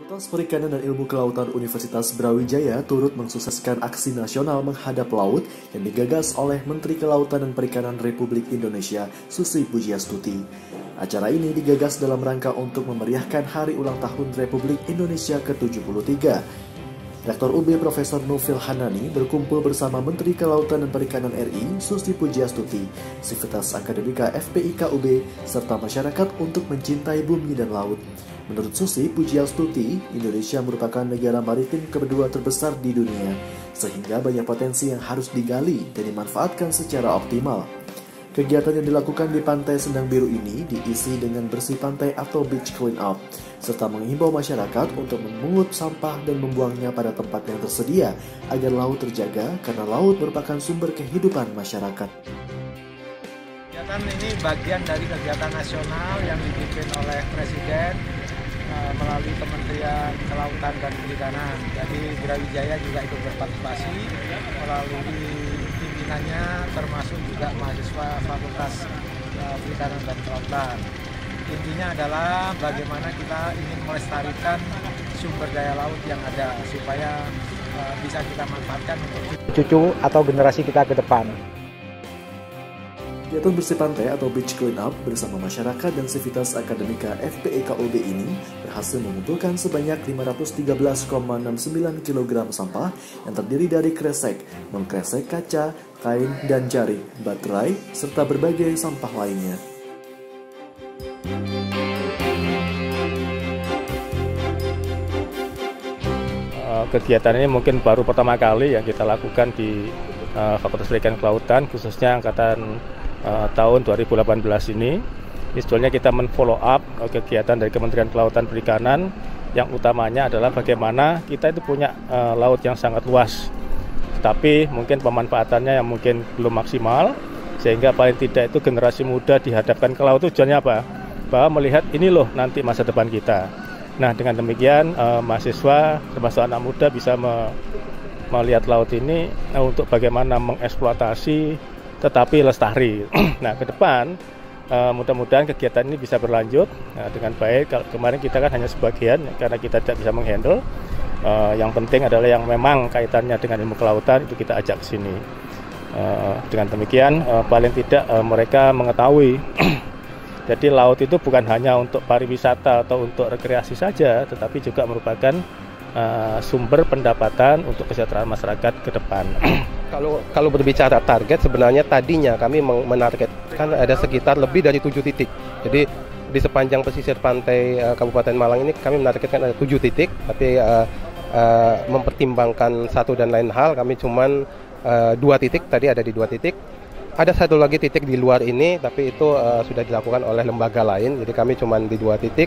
Fakultas Perikanan dan Ilmu Kelautan Universitas Brawijaya turut mensukseskan aksi nasional menghadap laut yang digagas oleh Menteri Kelautan dan Perikanan Republik Indonesia Susi Pujiastuti. Acara ini digagas dalam rangka untuk memeriahkan Hari Ulang Tahun Republik Indonesia ke-73. Rektor UB Profesor Nufil Hanani berkumpul bersama Menteri Kelautan dan Perikanan RI Susi Pujiastuti, Sivitas Akademika FPIK UB, serta masyarakat untuk mencintai bumi dan laut. Menurut Susi Pujiastuti, Indonesia merupakan negara maritim kedua terbesar di dunia, sehingga banyak potensi yang harus digali dan dimanfaatkan secara optimal. Kegiatan yang dilakukan di Pantai Sendang Biru ini diisi dengan bersih pantai atau beach clean up, serta menghimbau masyarakat untuk memungut sampah dan membuangnya pada tempat yang tersedia agar laut terjaga karena laut merupakan sumber kehidupan masyarakat. Kegiatan ini bagian dari kegiatan nasional yang dipimpin oleh Presiden Eh, melalui Kementerian Kelautan dan Perikanan. Jadi Brawijaya juga ikut berpartisipasi melalui pimpinannya termasuk juga mahasiswa Fakultas uh, Perikanan dan Kelautan. Intinya adalah bagaimana kita ingin melestarikan sumber daya laut yang ada supaya uh, bisa kita manfaatkan untuk cucu atau generasi kita ke depan. Kegiatan bersih pantai atau beach clean up bersama masyarakat dan Sivitas Akademika FPEKOB ini berhasil mengumpulkan sebanyak 513,69 kg sampah yang terdiri dari kresek, non-kresek kaca, kain, dan jaring, baterai, serta berbagai sampah lainnya. Eh, kegiatan ini mungkin baru pertama kali yang kita lakukan di uh, Fakultas Perikanan Kelautan, khususnya angkatan uh, tahun 2018 ini. Ini sebetulnya kita men-follow up uh, kegiatan dari Kementerian Kelautan Perikanan yang utamanya adalah bagaimana kita itu punya uh, laut yang sangat luas. Tapi mungkin pemanfaatannya yang mungkin belum maksimal sehingga paling tidak itu generasi muda dihadapkan ke laut tujuannya apa? Bahwa melihat ini loh nanti masa depan kita. Nah, dengan demikian uh, mahasiswa termasuk anak muda bisa me melihat laut ini untuk bagaimana mengeksploitasi tetapi lestari. nah, ke depan uh, mudah-mudahan kegiatan ini bisa berlanjut uh, dengan baik. Kalau kemarin kita kan hanya sebagian karena kita tidak bisa menghandle. Uh, yang penting adalah yang memang kaitannya dengan ilmu kelautan itu kita ajak ke sini. Uh, dengan demikian uh, paling tidak uh, mereka mengetahui jadi laut itu bukan hanya untuk pariwisata atau untuk rekreasi saja, tetapi juga merupakan uh, sumber pendapatan untuk kesejahteraan masyarakat ke depan. Kalau kalau berbicara target sebenarnya tadinya kami menargetkan ada sekitar lebih dari tujuh titik. Jadi di sepanjang pesisir pantai uh, Kabupaten Malang ini kami menargetkan ada tujuh titik, tapi uh, uh, mempertimbangkan satu dan lain hal kami cuman uh, dua titik tadi ada di dua titik. Ada satu lagi titik di luar ini, tapi itu uh, sudah dilakukan oleh lembaga lain. Jadi kami cuma di dua titik.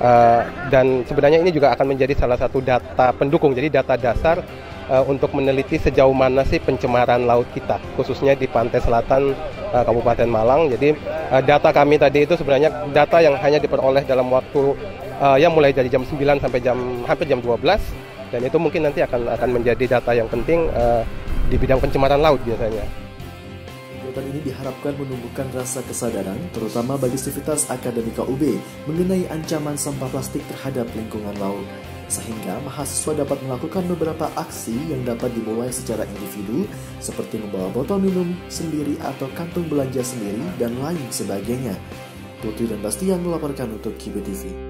Uh, dan sebenarnya ini juga akan menjadi salah satu data pendukung, jadi data dasar uh, untuk meneliti sejauh mana sih pencemaran laut kita, khususnya di pantai selatan uh, Kabupaten Malang. Jadi uh, data kami tadi itu sebenarnya data yang hanya diperoleh dalam waktu uh, yang mulai dari jam 9 sampai jam hampir jam 12 dan itu mungkin nanti akan akan menjadi data yang penting uh, di bidang pencemaran laut biasanya. Kegiatan ini diharapkan menumbuhkan rasa kesadaran, terutama bagi sivitas akademika UB, mengenai ancaman sampah plastik terhadap lingkungan laut sehingga mahasiswa dapat melakukan beberapa aksi yang dapat dimulai secara individu seperti membawa botol minum sendiri atau kantung belanja sendiri dan lain sebagainya. Putri dan Bastian melaporkan untuk KBTV.